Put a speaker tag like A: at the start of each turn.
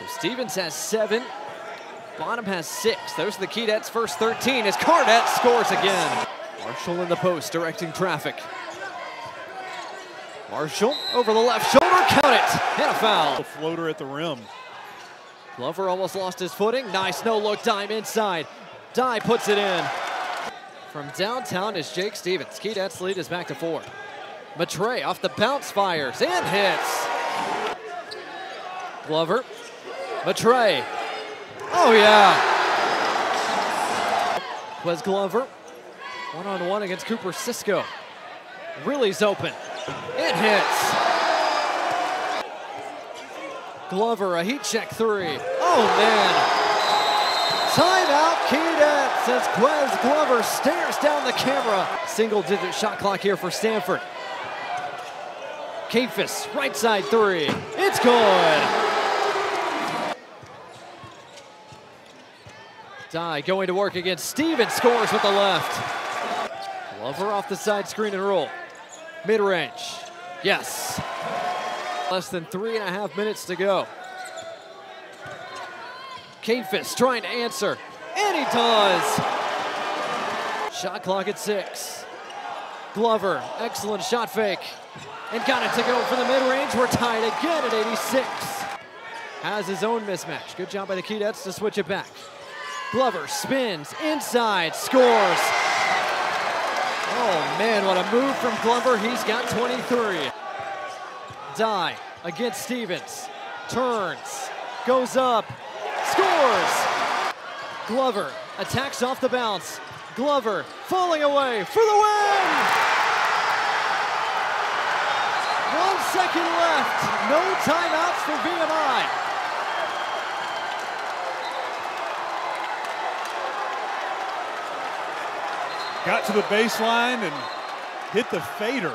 A: So Stevens has seven. Bonham has six. Those are the Keydets' first 13 as Carnett scores again. Marshall in the post directing traffic. Marshall over the left shoulder, count it, and a foul.
B: A Floater at the rim.
A: Glover almost lost his footing. Nice no-look dime inside. Dye puts it in. From downtown is Jake Stevens. Keydets' lead is back to four. Maitre off the bounce fires and hits. Glover. Maitre. Oh, yeah. Was Glover. One on one against Cooper Cisco. Really's open. It hits. Glover, a heat check three. Oh, man. Timeout, Keydets as Ques Glover stares down the camera. Single digit shot clock here for Samford. Kaifes, right side three. It's good. Dye going to work against Stevens, scores with the left. Glover off the side screen and roll. Mid range. Yes. Less than three and a half minutes to go. Kaifes trying to answer, and he does. Shot clock at six. Glover, excellent shot fake, and got it to go for the mid-range. We're tied again at 86. Has his own mismatch. Good job by the Keydets to switch it back. Glover spins inside, scores. Oh man, what a move from Glover. He's got 23. Dye against Stevens. Turns, goes up, scores. Glover attacks off the bounce. Glover falling away for the win. One second left. No timeouts for VMI.
B: Got to the baseline and hit the fader.